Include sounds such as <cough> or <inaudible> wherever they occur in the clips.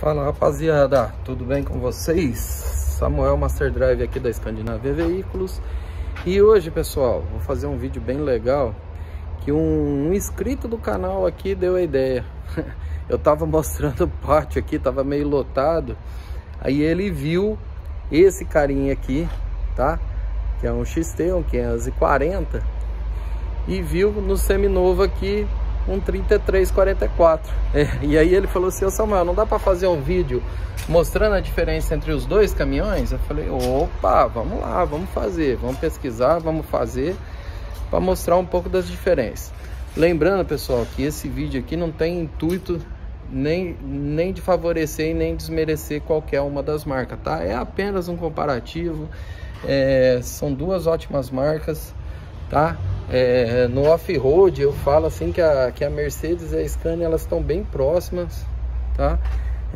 Fala rapaziada, tudo bem com vocês? Samuel Master Drive aqui da Escandinávia Veículos E hoje pessoal, vou fazer um vídeo bem legal Que um, um inscrito do canal aqui deu a ideia <laughs> Eu tava mostrando o pátio aqui, tava meio lotado Aí ele viu esse carinha aqui, tá? Que é um XT, um 540 E viu no seminovo aqui um 3344. É, e aí ele falou assim, ô Samuel, não dá para fazer um vídeo mostrando a diferença entre os dois caminhões? Eu falei, opa, vamos lá, vamos fazer, vamos pesquisar, vamos fazer para mostrar um pouco das diferenças. Lembrando, pessoal, que esse vídeo aqui não tem intuito nem, nem de favorecer e nem desmerecer qualquer uma das marcas, tá? É apenas um comparativo, é, são duas ótimas marcas, tá? É, no off-road eu falo assim que a, que a Mercedes e a Scania elas estão bem próximas, tá?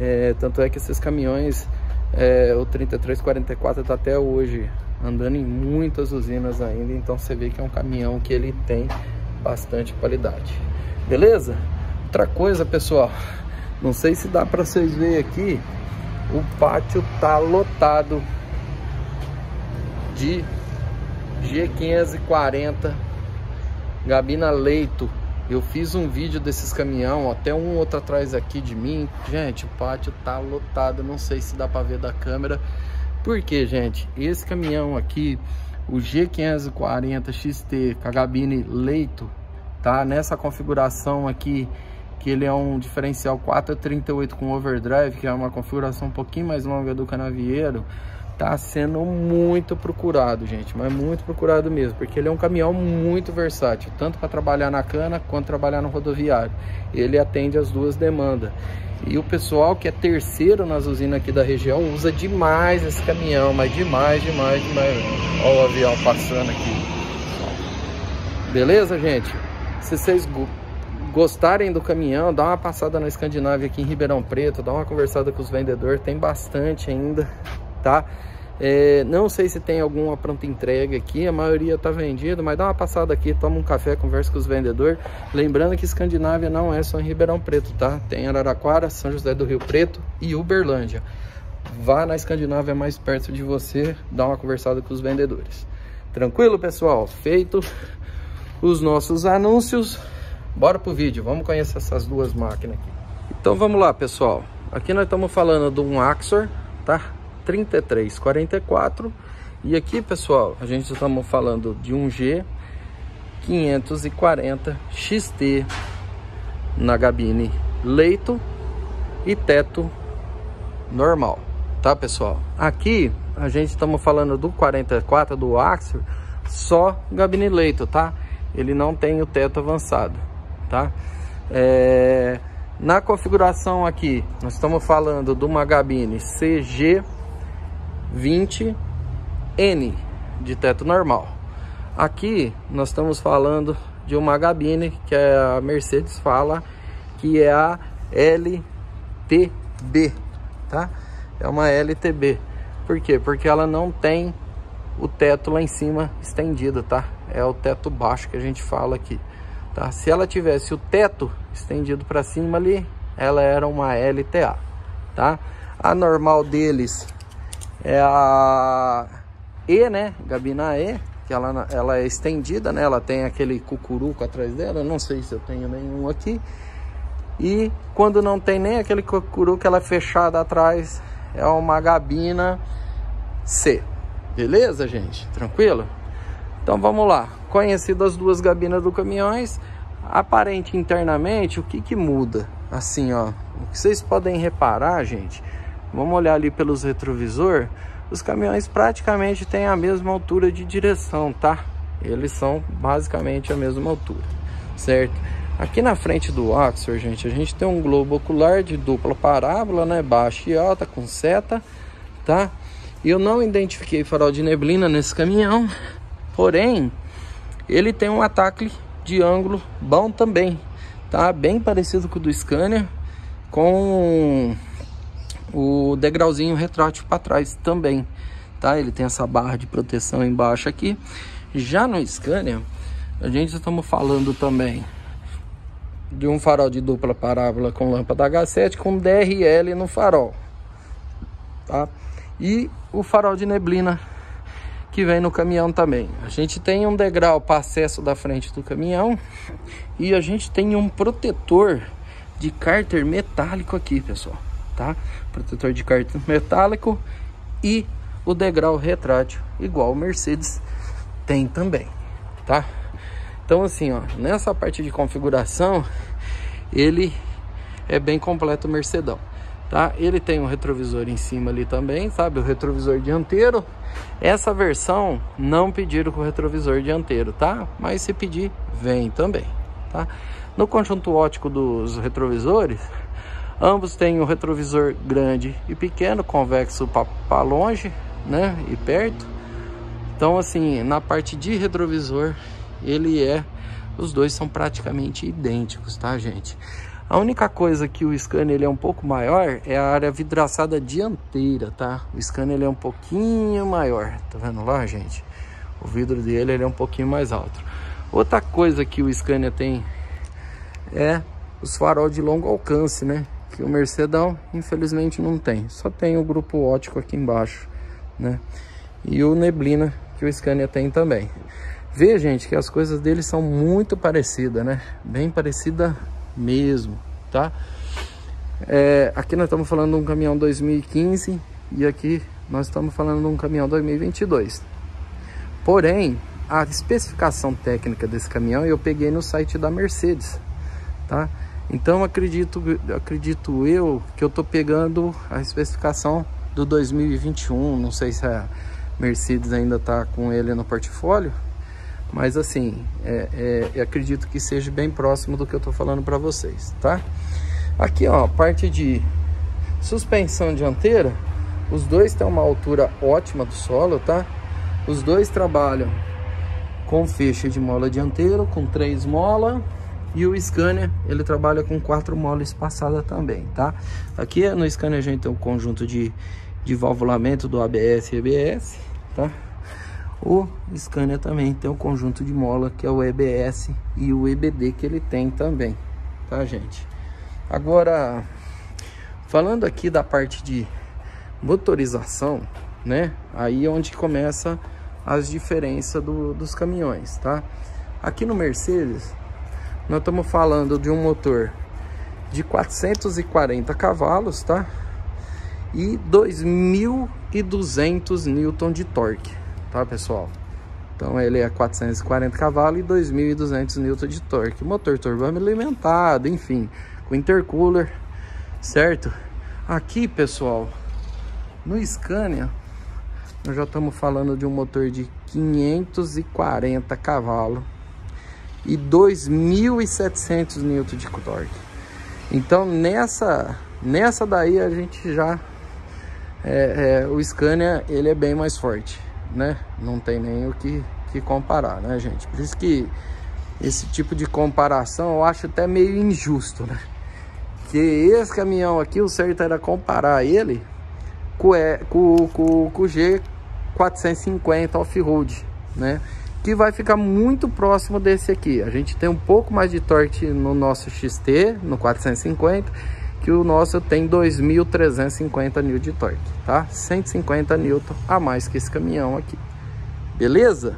É, tanto é que esses caminhões, é, o 3344 está até hoje andando em muitas usinas ainda, então você vê que é um caminhão que ele tem bastante qualidade. Beleza? Outra coisa, pessoal, não sei se dá para vocês verem aqui, o pátio tá lotado de G540 Gabina Leito. Eu fiz um vídeo desses caminhão, até um outro atrás aqui de mim. Gente, o pátio tá lotado, não sei se dá para ver da câmera. Porque, gente, esse caminhão aqui, o G540 XT com a gabine Leito, tá? Nessa configuração aqui, que ele é um diferencial 438 com overdrive, que é uma configuração um pouquinho mais longa do canavieiro tá sendo muito procurado, gente, mas muito procurado mesmo, porque ele é um caminhão muito versátil, tanto para trabalhar na cana quanto trabalhar no rodoviário. Ele atende as duas demandas. E o pessoal que é terceiro nas usinas aqui da região usa demais esse caminhão, mas demais, demais, demais. Olha o avião passando aqui. Beleza, gente? Se vocês gostarem do caminhão, dá uma passada na Escandinávia aqui em Ribeirão Preto, dá uma conversada com os vendedores, tem bastante ainda, tá? É, não sei se tem alguma pronta entrega aqui, a maioria está vendida, mas dá uma passada aqui, toma um café, conversa com os vendedores. Lembrando que Escandinávia não é só em Ribeirão Preto, tá? Tem Araraquara, São José do Rio Preto e Uberlândia. Vá na Escandinávia mais perto de você, dá uma conversada com os vendedores. Tranquilo, pessoal? Feito os nossos anúncios, bora pro vídeo, vamos conhecer essas duas máquinas aqui. Então vamos lá, pessoal. Aqui nós estamos falando de um Axor, tá? 3344 e aqui pessoal a gente estamos falando de um G 540 XT na gabine leito e teto normal tá pessoal? Aqui a gente estamos falando do 44 do Axel só gabine leito tá? Ele não tem o teto avançado tá? É, na configuração aqui nós estamos falando de uma gabine CG 20N de teto normal. Aqui nós estamos falando de uma gabine que a Mercedes fala que é a LTB, tá? É uma LTB. Por quê? Porque ela não tem o teto lá em cima estendido, tá? É o teto baixo que a gente fala aqui, tá? Se ela tivesse o teto estendido para cima ali, ela era uma LTA, tá? A normal deles é a E, né? Gabina E, que ela, ela é estendida, né? Ela tem aquele cucuruco atrás dela, não sei se eu tenho nenhum aqui. E quando não tem nem aquele cucuruco, ela é fechada atrás, é uma gabina C. Beleza, gente? Tranquilo? Então vamos lá. Conhecidas as duas gabinas do caminhões, aparente internamente, o que que muda? Assim, ó, o que vocês podem reparar, gente, Vamos olhar ali pelos retrovisor. Os caminhões praticamente têm a mesma altura de direção, tá? Eles são basicamente a mesma altura, certo? Aqui na frente do Axor, gente, a gente tem um globo ocular de dupla parábola, né? Baixa e alta, com seta, tá? E eu não identifiquei farol de neblina nesse caminhão, porém, ele tem um ataque de ângulo bom também, tá? Bem parecido com o do Scania, com o degrauzinho retrátil para trás também, tá? Ele tem essa barra de proteção embaixo aqui. Já no Scania, a gente estamos falando também de um farol de dupla parábola com lâmpada H7 com DRL no farol, tá? E o farol de neblina que vem no caminhão também. A gente tem um degrau para acesso da frente do caminhão e a gente tem um protetor de cárter metálico aqui, pessoal, tá? Protetor de cárter metálico e o degrau retrátil, igual o Mercedes tem também, tá? Então assim, ó, nessa parte de configuração, ele é bem completo o Mercedão, tá? Ele tem um retrovisor em cima ali também, sabe? O retrovisor dianteiro. Essa versão não pediram com o retrovisor dianteiro, tá? Mas se pedir, vem também, tá? No conjunto ótico dos retrovisores, ambos têm um retrovisor grande e pequeno, convexo para longe, né? E perto. Então, assim, na parte de retrovisor, ele é... Os dois são praticamente idênticos, tá, gente? A única coisa que o Scania ele é um pouco maior é a área vidraçada dianteira, tá? O Scania ele é um pouquinho maior, tá vendo lá, gente? O vidro dele ele é um pouquinho mais alto. Outra coisa que o Scania tem é os farol de longo alcance, né? O Mercedão, infelizmente, não tem. Só tem o grupo ótico aqui embaixo, né? E o neblina, que o Scania tem também. Vê, gente, que as coisas dele são muito parecidas, né? Bem parecida mesmo, tá? É, aqui nós estamos falando de um caminhão 2015 e aqui nós estamos falando de um caminhão 2022. Porém, a especificação técnica desse caminhão eu peguei no site da Mercedes, tá? Então acredito, acredito eu que eu tô pegando a especificação do 2021, não sei se a Mercedes ainda tá com ele no portfólio, mas assim, é, é, acredito que seja bem próximo do que eu tô falando para vocês, tá? Aqui ó, parte de suspensão dianteira, os dois têm uma altura ótima do solo, tá? Os dois trabalham com feixe de mola dianteira, com três molas e o Scania, ele trabalha com quatro molas espaçadas também, tá? Aqui no Scania a gente tem um conjunto de, de valvulamento do ABS e EBS, tá? O Scania também tem um conjunto de mola que é o EBS e o EBD que ele tem também, tá gente? Agora, falando aqui da parte de motorização, né? Aí é onde começa as diferenças do, dos caminhões, tá? Aqui no Mercedes, nós estamos falando de um motor de 440 cavalos, tá? E 2.200 Newton de torque, tá, pessoal? Então ele é 440 cavalos e 2.200 Newton de torque. Motor turbo alimentado, enfim, com intercooler, certo? Aqui, pessoal, no Scania, nós já estamos falando de um motor de 540 cavalos e 2.700 Nm de torque. Então nessa, nessa daí a gente já... É, é, o Scania ele é bem mais forte, né? Não tem nem o que, que comparar, né, gente? Por isso que esse tipo de comparação eu acho até meio injusto, né? Que esse caminhão aqui, o certo era comparar ele com, com, com, com o G450 off-road, né? Que vai ficar muito próximo desse aqui. A gente tem um pouco mais de torque no nosso XT, no 450, que o nosso tem 2.350 N de torque, tá? 150 N a mais que esse caminhão aqui. Beleza?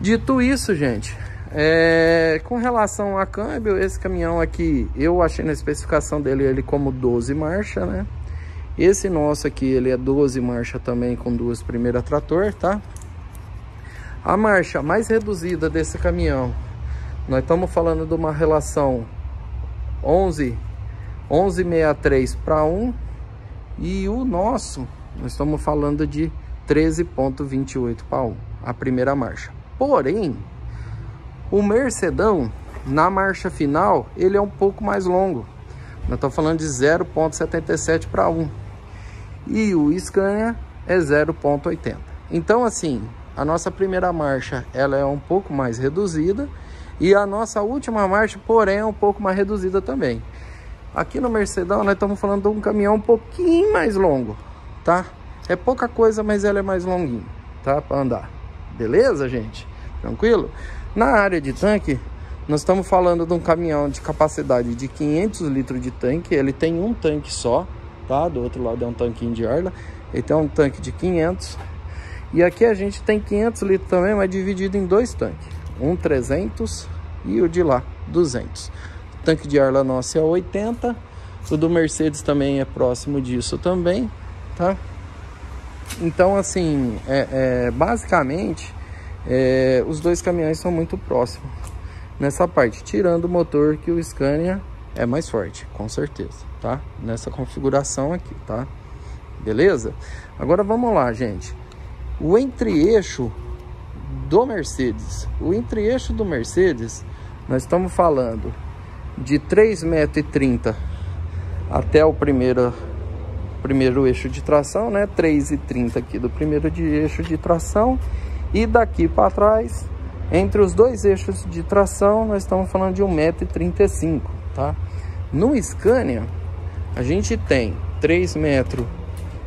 Dito isso, gente, é, com relação a câmbio, esse caminhão aqui, eu achei na especificação dele ele como 12 marcha, né? Esse nosso aqui, ele é 12 marcha também com duas primeiras trator, tá? A marcha mais reduzida desse caminhão, nós estamos falando de uma relação 11, 1163 para 1 e o nosso, nós estamos falando de 13.28 para 1, a primeira marcha. Porém, o Mercedão, na marcha final, ele é um pouco mais longo. Nós estamos falando de 0.77 para 1. E o Scania é 0.80. Então, assim, a nossa primeira marcha ela é um pouco mais reduzida e a nossa última marcha, porém, é um pouco mais reduzida também. Aqui no Mercedão nós estamos falando de um caminhão um pouquinho mais longo, tá? É pouca coisa, mas ela é mais longuinho, tá? Para andar. Beleza, gente? Tranquilo? Na área de tanque, Nós estamos falando de um caminhão de capacidade de 500 litros de tanque. Ele tem um tanque só, tá? Do outro lado é um tanquinho de arla. Ele tem um tanque de 500. E aqui a gente tem 500 litros também, mas dividido em dois tanques. Um 300 e o de lá 200. O tanque de arla nosso é 80. O do Mercedes também é próximo disso também, tá? Então, assim, é, é basicamente, é, os dois caminhões são muito próximos nessa parte, tirando o motor que o Scania é mais forte, com certeza, tá? Nessa configuração aqui, tá? Beleza? Agora vamos lá, gente. O entre-eixo do Mercedes, o entre-eixo do Mercedes, nós estamos falando de 3,30 metros até o primeiro primeiro eixo de tração, né? 3,30 aqui do primeiro de eixo de tração e daqui para trás, entre os dois eixos de tração, nós estamos falando de 1,35m, tá? No Scania, a gente tem 3 metros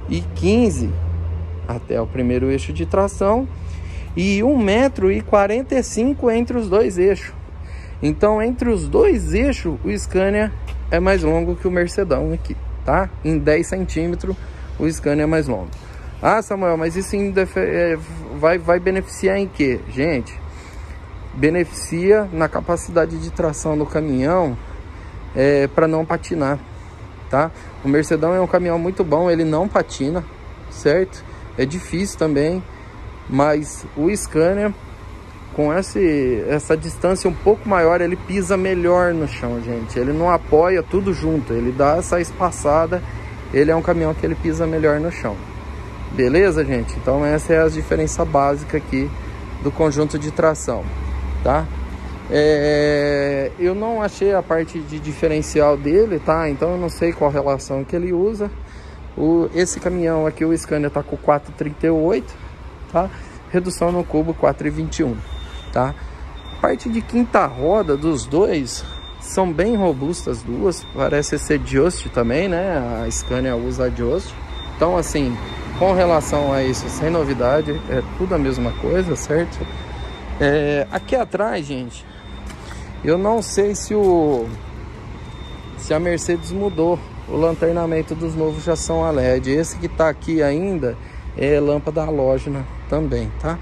e 15 até o primeiro eixo de tração e 1 metro e 45 entre os dois eixos. Então, entre os dois eixos, o Scania é mais longo que o Mercedão aqui tá? Em 10 centímetros o Scania é mais longo. Ah, Samuel, mas isso é, vai, vai beneficiar em quê? Gente, beneficia na capacidade de tração do caminhão é, para não patinar, tá? O Mercedão é um caminhão muito bom, ele não patina, certo? É difícil também, mas o Scania com esse, essa distância um pouco maior, ele pisa melhor no chão, gente. Ele não apoia tudo junto, ele dá essa espaçada. Ele é um caminhão que ele pisa melhor no chão. Beleza, gente? Então essa é a diferença básica aqui do conjunto de tração, tá? É, eu não achei a parte de diferencial dele, tá? Então eu não sei qual relação que ele usa. O, esse caminhão aqui, o Scania tá com 438, tá? Redução no cubo 421 tá? Parte de quinta roda dos dois são bem robustas duas, parece ser Just também, né? A Scania usa Just. Então, assim, com relação a isso, sem novidade, é tudo a mesma coisa, certo? É, aqui atrás, gente, eu não sei se o se a Mercedes mudou o lanternamento dos novos já são a LED. Esse que tá aqui ainda é lâmpada halógena também, tá?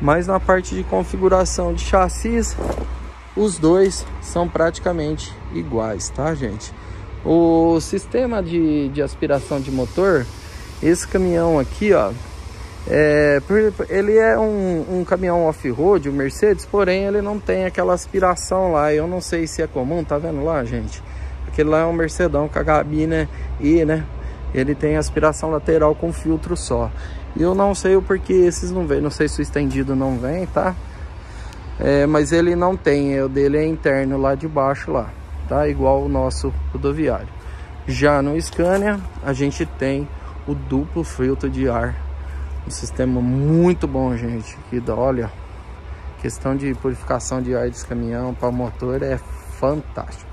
mas na parte de configuração de chassis os dois são praticamente iguais, tá gente? O sistema de, de aspiração de motor, esse caminhão aqui, ó, é, ele é um, um caminhão off-road, o Mercedes, porém ele não tem aquela aspiração lá. Eu não sei se é comum, tá vendo lá, gente? Aquele lá é um Mercedão com a gabina I, né? Ele tem aspiração lateral com filtro só. E eu não sei o porquê esses não vêm. Não sei se o estendido não vem, tá? É, mas ele não tem. O dele é interno lá de baixo lá. Tá? Igual o nosso rodoviário. Já no Scania, a gente tem o duplo filtro de ar. Um sistema muito bom, gente. Que olha, questão de purificação de ar desse caminhão para motor é fantástico.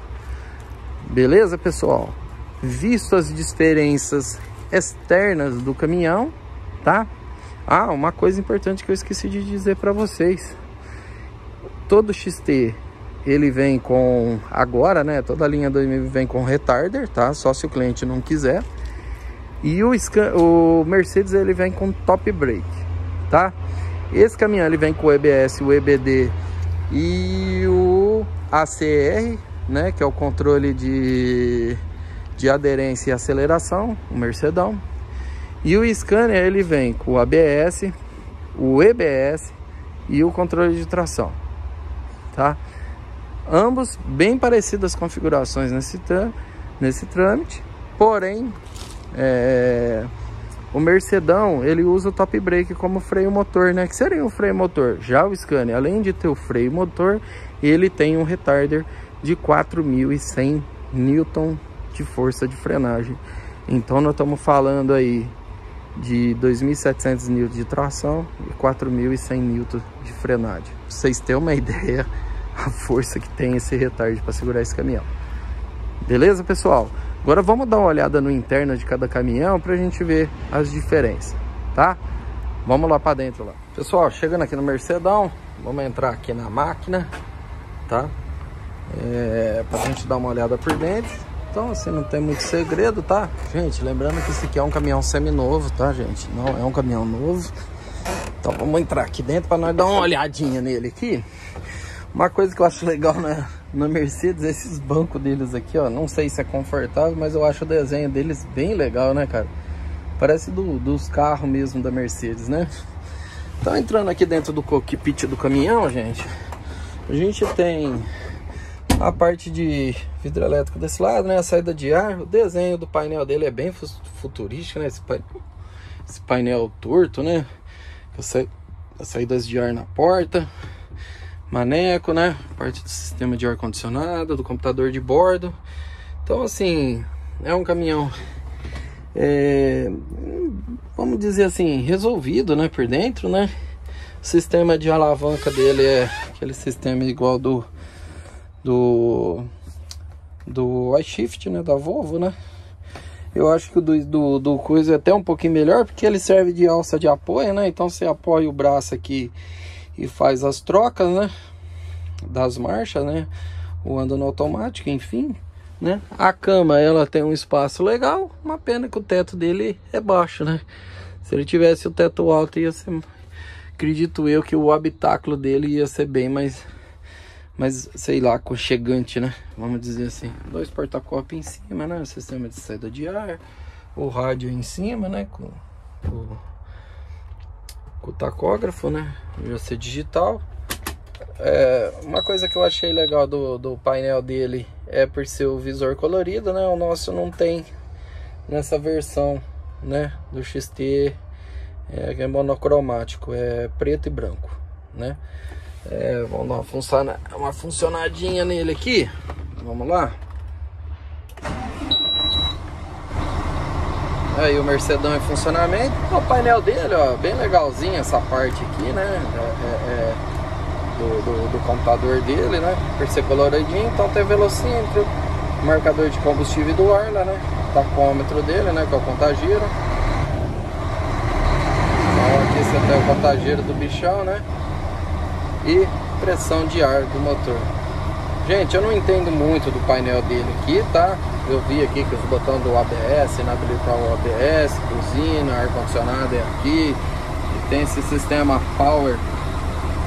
Beleza, pessoal? Visto as diferenças externas do caminhão, tá? Ah, uma coisa importante que eu esqueci de dizer para vocês. Todo XT ele vem com agora, né? Toda a linha 2000 vem com retarder, tá? Só se o cliente não quiser. E o, o Mercedes ele vem com top brake, tá? Esse caminhão ele vem com o EBS, o EBD e o ACR, né? Que é o controle de, de aderência e aceleração, o Mercedão. E o Scania ele vem com o ABS, o EBS e o controle de tração, tá? Ambos bem parecidas configurações nesse, nesse trâmite, porém é, o Mercedão ele usa o top brake como freio motor, né? Que seria o freio motor. Já o Scania, além de ter o freio motor, ele tem um retarder de 4.100 Newton de força de frenagem. Então nós estamos falando aí de 2.700 N de tração e 4.100 N de frenagem. Pra vocês terem uma <laughs> ideia a força que tem esse retardo para segurar esse caminhão. Beleza, pessoal? Agora vamos dar uma olhada no interno de cada caminhão para a gente ver as diferenças, tá? Vamos lá para dentro lá. Pessoal, chegando aqui no Mercedão, vamos entrar aqui na máquina. tá? É, pra gente dar uma olhada por dentro. Então, assim, não tem muito segredo, tá? Gente, lembrando que esse aqui é um caminhão semi-novo, tá, gente? Não é um caminhão novo. Então, vamos entrar aqui dentro pra nós dar uma olhadinha nele aqui. Uma coisa que eu acho legal na, na Mercedes esses bancos deles aqui, ó. Não sei se é confortável, mas eu acho o desenho deles bem legal, né, cara? Parece do, dos carros mesmo da Mercedes, né? Então, entrando aqui dentro do cockpit do caminhão, gente, a gente tem a parte de vidro elétrico desse lado, né? A saída de ar, o desenho do painel dele é bem futurístico, né? Esse painel, esse painel torto, né? As saídas de ar na porta, maneco, né? Parte do sistema de ar condicionado, do computador de bordo. Então, assim, é um caminhão é, vamos dizer assim, resolvido, né, por dentro, né? O sistema de alavanca dele é aquele sistema igual do do do iShift, né, da Volvo, né? Eu acho que o do, do, do coisa é até um pouquinho melhor, porque ele serve de alça de apoio, né? Então você apoia o braço aqui e faz as trocas, né? Das marchas, né? O ando no automático, enfim né? A cama, ela tem um espaço legal, uma pena que o teto dele é baixo, né? Se ele tivesse o teto alto, ia ser... Acredito eu que o habitáculo dele ia ser bem mais... Mas, sei lá, aconchegante, né? Vamos dizer assim. Dois porta-copos em cima, né? Sistema de saída de ar. O rádio em cima, né? Com, com, com o tacógrafo, né? Ser digital. É, uma coisa que eu achei legal do, do painel dele é por ser o visor colorido, né? O nosso não tem nessa versão, né? Do XT é, é monocromático, é preto e branco, né? É, vamos dar uma, funciona, uma funcionadinha nele aqui. Vamos lá. Aí o Mercedão em funcionamento. O painel dele, ó, bem legalzinho essa parte aqui, né? É, é, é do, do, do, computador dele, né? Por ser então tem velocímetro, marcador de combustível do ar lá, né? Tacômetro dele, né? Que é o contagiro. Então aqui você tem o contagiro do bichão, né? E pressão de ar do motor. Gente, eu não entendo muito do painel dele aqui, tá? Eu vi aqui que os botões do ABS, inabilitar o ABS, buzina, ar-condicionado é aqui. E tem esse sistema Power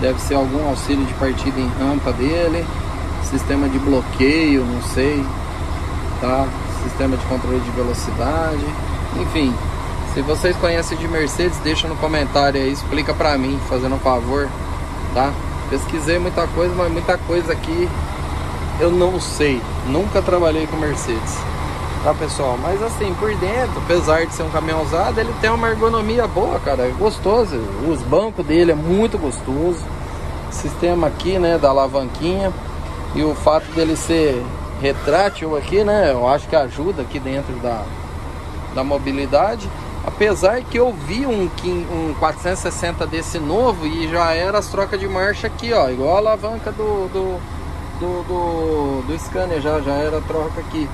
Deve ser algum auxílio de partida em rampa dele. Sistema de bloqueio, não sei. Tá? Sistema de controle de velocidade. Enfim, se vocês conhecem de Mercedes, deixa no comentário aí, explica pra mim, fazendo um favor, tá? Pesquisei muita coisa, mas muita coisa aqui eu não sei. Nunca trabalhei com Mercedes tá pessoal? Mas assim, por dentro, apesar de ser um caminhão usado, ele tem uma ergonomia boa, cara, é gostoso. Os bancos dele é muito gostoso. Sistema aqui, né, da alavanquinha. E o fato dele ser retrátil aqui, né, eu acho que ajuda aqui dentro da, da mobilidade. Apesar que eu vi um, um 460 desse novo e já era as trocas de marcha aqui, ó, igual a alavanca do, do, do, do, do scanner, já, já era troca aqui.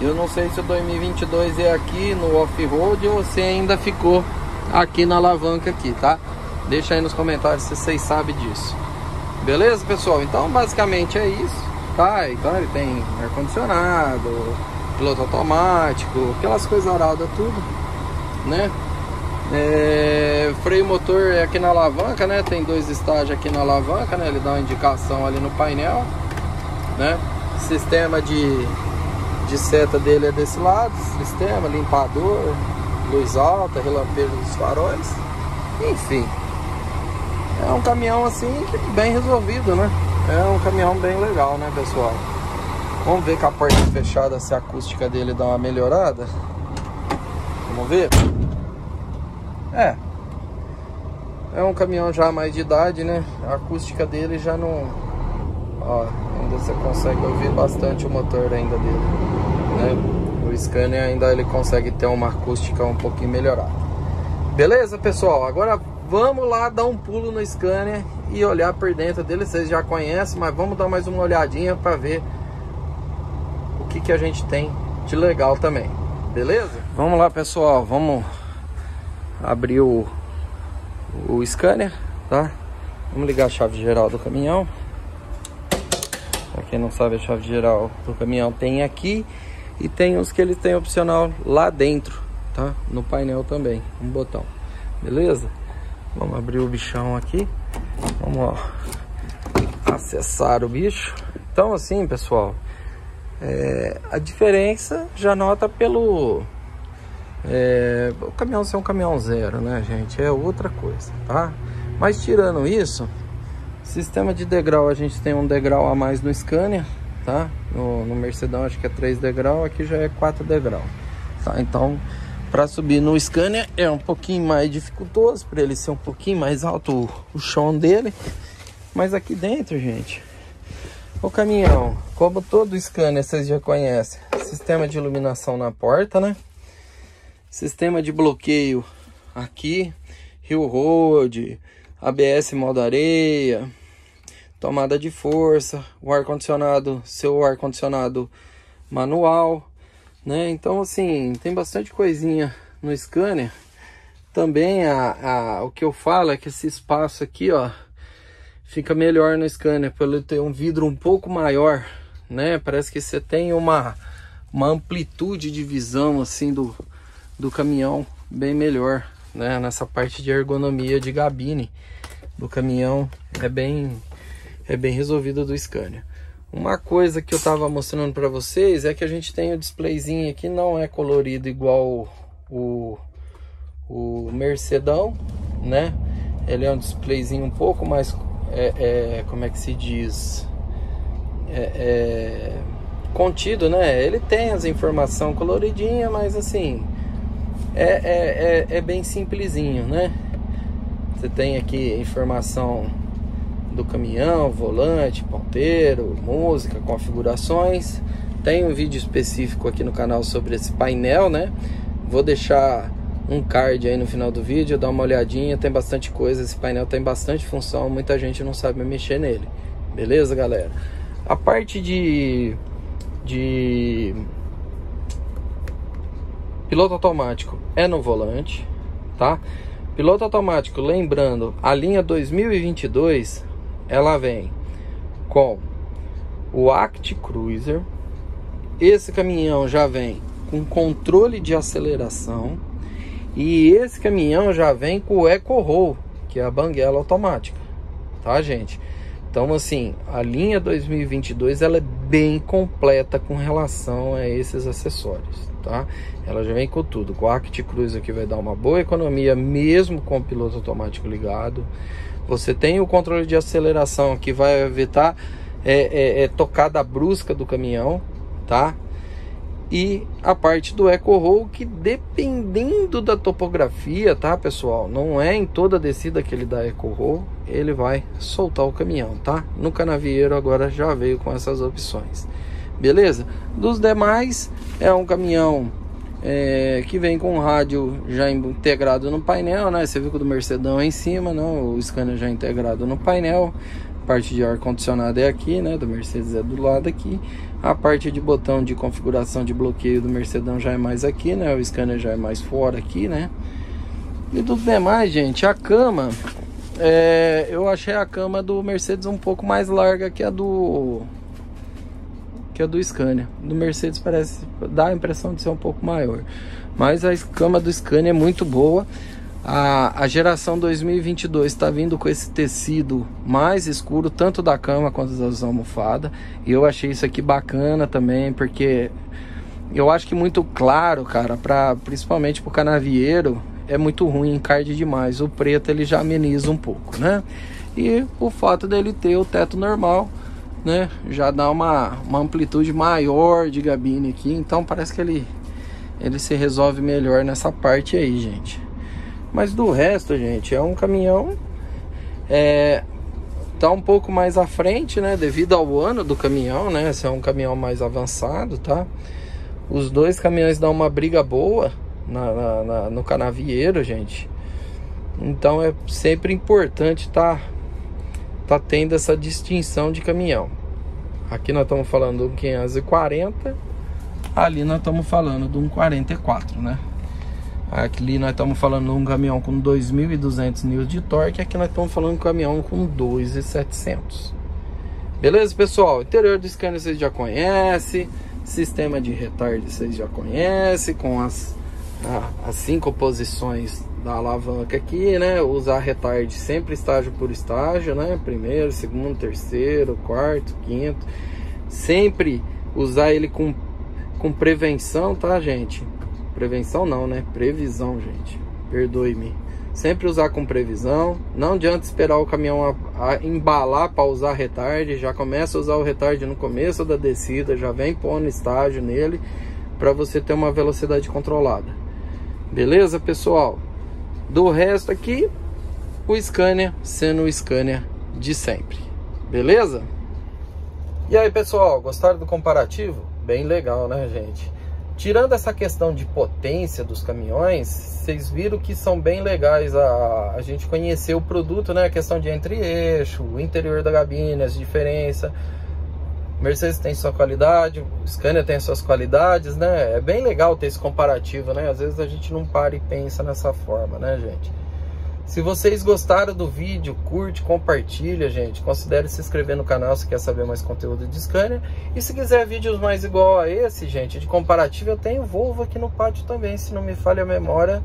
Eu não sei se o 2022 é aqui no off-road ou se ainda ficou aqui na alavanca aqui, tá? Deixa aí nos comentários se vocês sabem disso. Beleza, pessoal? Então, basicamente é isso, tá? Então ele tem ar-condicionado, piloto automático, aquelas coisas aradas tudo, né? É, freio motor é aqui na alavanca, né? Tem dois estágios aqui na alavanca, né? Ele dá uma indicação ali no painel, né? Sistema de de seta dele é desse lado, sistema, limpador, luz alta, relampejo dos faróis, enfim. É um caminhão assim bem resolvido, né? É um caminhão bem legal, né, pessoal? Vamos ver com a porta fechada se a acústica dele dá uma melhorada. Vamos ver? É. É um caminhão já mais de idade, né? A acústica dele já não... Ó, ainda você consegue ouvir bastante o motor ainda dele né? O Scania ainda ele consegue ter uma acústica um pouquinho melhorada. Beleza, pessoal? Agora vamos lá dar um pulo no Scania e olhar por dentro dele. Vocês já conhecem, mas vamos dar mais uma olhadinha para ver o que, que a gente tem de legal também. Beleza? Vamos lá, pessoal. Vamos abrir o, o Scania, tá? Vamos ligar a chave geral do caminhão. quem não sabe, a chave geral do caminhão tem aqui e tem os que ele tem opcional lá dentro, tá? No painel também, um botão. Beleza? Vamos abrir o bichão aqui. Vamos ó, acessar o bicho. Então assim, pessoal, é, a diferença já nota pelo é, o caminhão ser um caminhão zero, né, gente? É outra coisa, tá? Mas tirando isso, sistema de degrau, a gente tem um degrau a mais no Scania, tá? No, no Mercedão acho que é 3 degrau, aqui já é 4 degrau, tá? Então, para subir no Scania é um pouquinho mais dificultoso, para ele ser um pouquinho mais alto o, o chão dele. Mas aqui dentro, gente, o caminhão, como todo Scania, vocês já conhecem, sistema de iluminação na porta, né? Sistema de bloqueio aqui, Rio Road, ABS modo areia, tomada de força, o ar condicionado, seu ar condicionado manual, né? Então assim, tem bastante coisinha no scanner. Também a, a, o que eu falo é que esse espaço aqui, ó, fica melhor no scanner, pelo ter um vidro um pouco maior, né? Parece que você tem uma, uma amplitude de visão assim do, do caminhão bem melhor, né? Nessa parte de ergonomia de gabine do caminhão é bem é bem resolvida do Scania. Uma coisa que eu estava mostrando para vocês é que a gente tem o displayzinho aqui, não é colorido igual o, o Mercedão, né? Ele é um displayzinho um pouco mais, é, é como é que se diz, é, é, contido, né? Ele tem as informações coloridinha, mas assim, é, é, é, é bem simplesinho, né? Você tem aqui informação do caminhão, volante, ponteiro, música, configurações. Tem um vídeo específico aqui no canal sobre esse painel, né? Vou deixar um card aí no final do vídeo, dá uma olhadinha, tem bastante coisa, esse painel tem bastante função, muita gente não sabe mexer nele. Beleza, galera? A parte de de piloto automático é no volante, tá? Piloto automático, lembrando, a linha 2022 ela vem com o Act Cruiser. Esse caminhão já vem com controle de aceleração e esse caminhão já vem com o Eco Roll, que é a banguela automática, tá, gente? Então, assim, a linha 2022 ela é bem completa com relação a esses acessórios, tá? Ela já vem com tudo. Com o Act Cruiser que vai dar uma boa economia mesmo com o piloto automático ligado. Você tem o controle de aceleração que vai evitar é, é, é, tocada brusca do caminhão, tá? E a parte do Eco Roll que dependendo da topografia, tá pessoal? Não é em toda descida que ele dá Eco Roll, ele vai soltar o caminhão, tá? No canavieiro agora já veio com essas opções. Beleza? Dos demais é um caminhão é, que vem com rádio já integrado no painel, né? Você viu que o do Mercedão é em cima, não? O Scania já integrado no painel. A parte de ar condicionado é aqui, né? Do Mercedes é do lado aqui. A parte de botão de configuração de bloqueio do Mercedão já é mais aqui, né? O Scania já é mais fora aqui, né? E do demais, gente, a cama, é, eu achei a cama do Mercedes um pouco mais larga que a do que a do Scania. Do Mercedes parece dá a impressão de ser um pouco maior, mas a cama do Scania é muito boa. A, a geração 2022 está vindo com esse tecido mais escuro, tanto da cama quanto das almofadas. E eu achei isso aqui bacana também, porque eu acho que muito claro, cara, para principalmente para o canavieiro, é muito ruim, encarde demais. O preto ele já ameniza um pouco, né? E o fato dele ter o teto normal né? Já dá uma, uma amplitude maior de gabine aqui, então parece que ele, ele se resolve melhor nessa parte aí, gente. Mas do resto, gente, é um caminhão é, tá um pouco mais à frente, né? Devido ao ano do caminhão, né? Esse é um caminhão mais avançado, tá? Os dois caminhões dão uma briga boa na, na, na no canavieiro, gente. Então é sempre importante tá tá tendo essa distinção de caminhão. Aqui nós estamos falando de um 540, ali nós estamos falando de um 44, né? Aqui nós estamos falando de um caminhão com 2.200 N de torque, aqui nós estamos falando de um caminhão com 2.700. Beleza, pessoal? Interior do Scania vocês já conhecem. Sistema de retardo vocês já conhecem. Com as, as cinco posições da alavanca aqui, né? Usar retard sempre estágio por estágio, né? Primeiro, segundo, terceiro, quarto, quinto. Sempre usar ele com, com prevenção, tá, gente? Prevenção não, né? Previsão, gente. Perdoe-me. Sempre usar com previsão. Não adianta esperar o caminhão a, a embalar para usar retard. Já começa a usar o retard no começo da descida. Já vem pondo estágio nele para você ter uma velocidade controlada. Beleza, pessoal? Do resto aqui, o Scania sendo o Scania de sempre. Beleza? E aí, pessoal, gostaram do comparativo? Bem legal, né, gente? Tirando essa questão de potência dos caminhões, vocês viram que são bem legais a, a gente conhecer o produto, né? A questão de entre-eixo, o interior da cabine, as diferenças. Mercedes tem sua qualidade, Scania tem suas qualidades, né? É bem legal ter esse comparativo, né? Às vezes a gente não para e pensa nessa forma, né, gente? Se vocês gostaram do vídeo, curte, compartilha, gente. Considere se inscrever no canal se quer saber mais conteúdo de Scania. E se quiser vídeos mais igual a esse, gente, de comparativo, eu tenho Volvo aqui no pátio também, se não me falha a memória.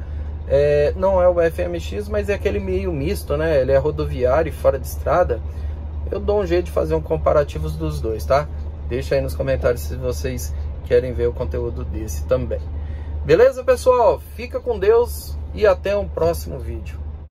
É, não é o FMX, mas é aquele meio misto, né? Ele é rodoviário e fora de estrada eu dou um jeito de fazer um comparativo dos dois, tá? Deixa aí nos comentários se vocês querem ver o conteúdo desse também. Beleza, pessoal? Fica com Deus e até um próximo vídeo.